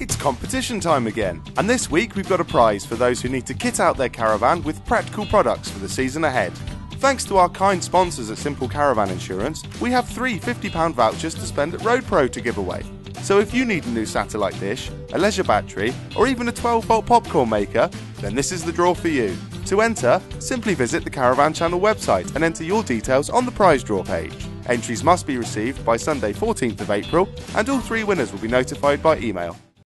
It's competition time again, and this week we've got a prize for those who need to kit out their caravan with practical products for the season ahead. Thanks to our kind sponsors at Simple Caravan Insurance, we have three £50 vouchers to spend at Road Pro to give away. So if you need a new satellite dish, a leisure battery, or even a 12 volt popcorn maker, then this is the draw for you. To enter, simply visit the Caravan Channel website and enter your details on the prize draw page. Entries must be received by Sunday 14th of April, and all three winners will be notified by email.